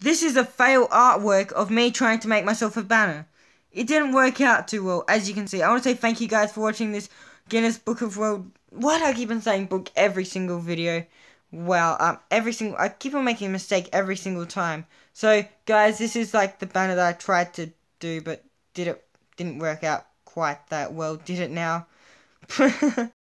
This is a fail artwork of me trying to make myself a banner. It didn't work out too well, as you can see. I want to say thank you guys for watching this Guinness Book of World... Why do I keep on saying book every single video? Well, um, every single... I keep on making a mistake every single time. So, guys, this is like the banner that I tried to do, but did it didn't work out quite that well, did it now?